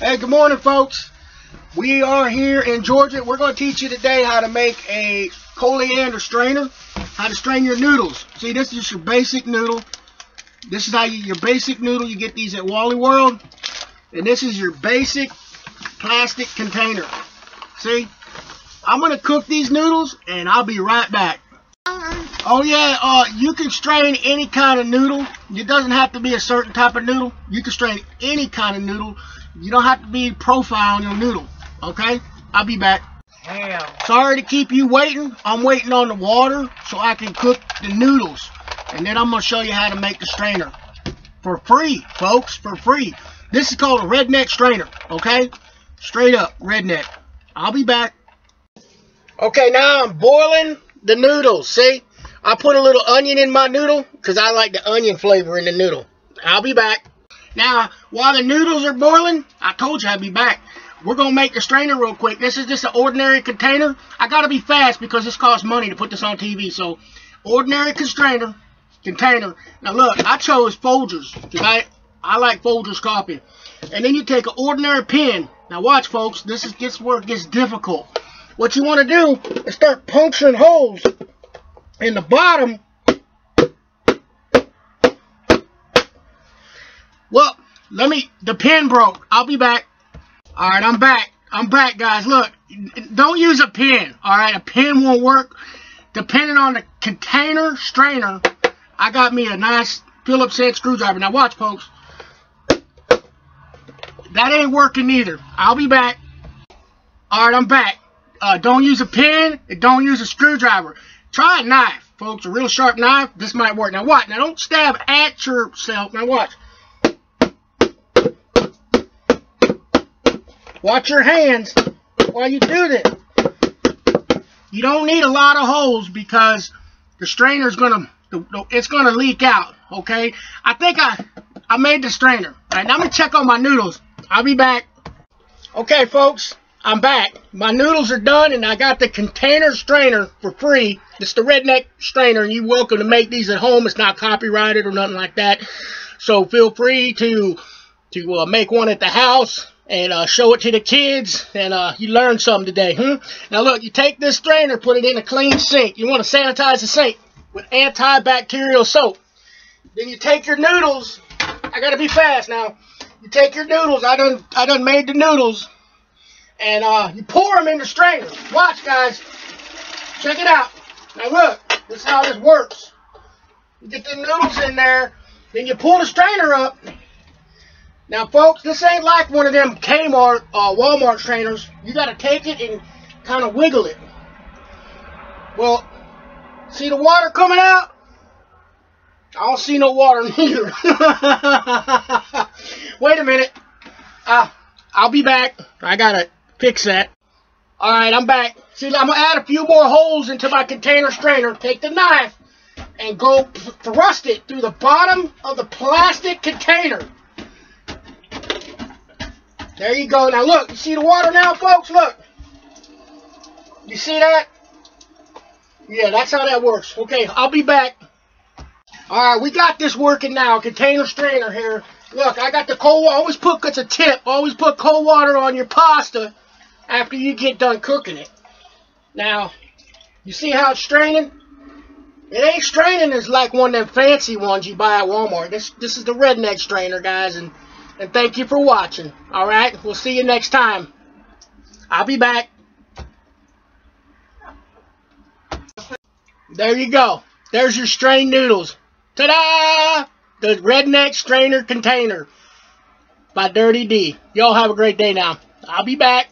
Hey, good morning, folks. We are here in Georgia. We're going to teach you today how to make a coriander strainer, how to strain your noodles. See, this is your basic noodle. This is how you, your basic noodle. You get these at Wally World. And this is your basic plastic container. See? I'm going to cook these noodles, and I'll be right back. Oh yeah, uh, you can strain any kind of noodle. It doesn't have to be a certain type of noodle. You can strain any kind of noodle. You don't have to be profile on your noodle. Okay? I'll be back. Damn. Sorry to keep you waiting. I'm waiting on the water so I can cook the noodles. And then I'm going to show you how to make the strainer. For free, folks. For free. This is called a redneck strainer. Okay? Straight up, redneck. I'll be back. Okay, now I'm boiling the noodles. See? I put a little onion in my noodle because I like the onion flavor in the noodle. I'll be back. Now, while the noodles are boiling, I told you I'd be back. We're going to make the strainer real quick. This is just an ordinary container. I got to be fast because this costs money to put this on TV. So, ordinary constrainer, container. Now, look, I chose Folgers because I, I like Folgers coffee. And then you take an ordinary pen. Now, watch, folks. This is gets where it gets difficult. What you want to do is start puncturing holes in the bottom. Well, let me, the pen broke. I'll be back. All right, I'm back. I'm back, guys. Look, don't use a pen. All right, a pen won't work. Depending on the container strainer, I got me a nice Phillips head screwdriver. Now watch, folks. That ain't working either. I'll be back. All right, I'm back. Uh, don't use a pen don't use a screwdriver. Try a knife, folks. A real sharp knife. This might work. Now watch. Now don't stab at yourself. Now watch. Watch your hands while you do this. You don't need a lot of holes because the strainer's gonna it's gonna leak out. Okay. I think I I made the strainer. All right. Now I'm gonna check on my noodles. I'll be back. Okay, folks. I'm back. My noodles are done, and I got the container strainer for free. It's the Redneck strainer, and you're welcome to make these at home. It's not copyrighted or nothing like that. So feel free to to uh, make one at the house and uh, show it to the kids, and uh, you learn something today. Hmm? Now look, you take this strainer, put it in a clean sink. You want to sanitize the sink with antibacterial soap. Then you take your noodles. I gotta be fast now. You take your noodles. I done I done made the noodles and uh, you pour them in the strainer. Watch, guys. Check it out. Now look, this is how this works. You get the noodles in there, then you pull the strainer up. Now, folks, this ain't like one of them Kmart, uh, Walmart strainers. You got to take it and kind of wiggle it. Well, see the water coming out? I don't see no water neither. Wait a minute. Uh, I'll be back. I got to fix that. Alright, I'm back. See, I'm going to add a few more holes into my container strainer. Take the knife and go thrust it through the bottom of the plastic container. There you go. Now look, you see the water now, folks? Look. You see that? Yeah, that's how that works. Okay, I'll be back. Alright, we got this working now. Container strainer here. Look, I got the cold water. Always put, it's a tip. Always put cold water on your pasta after you get done cooking it. Now, you see how it's straining? It ain't straining as like one of them fancy ones you buy at Walmart. This this is the redneck strainer, guys, and, and thank you for watching. Alright? We'll see you next time. I'll be back. There you go. There's your strained noodles. Ta-da! The redneck strainer container by Dirty D. Y'all have a great day now. I'll be back.